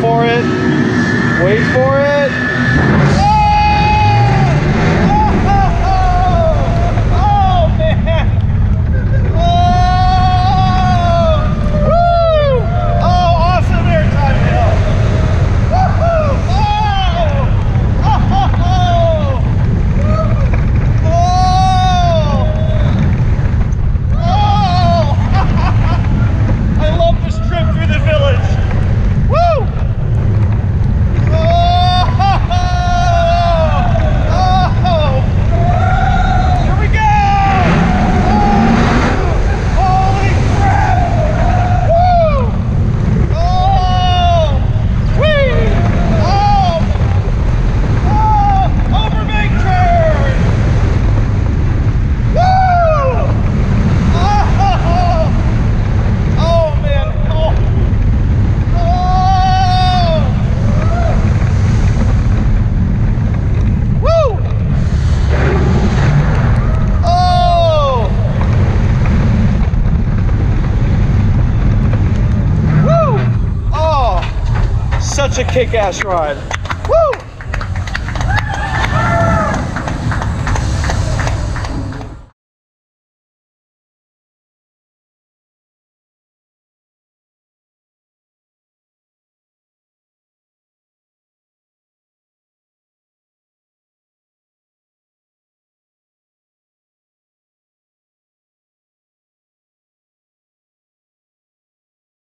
for it. Wait for it. Such a kick-ass ride.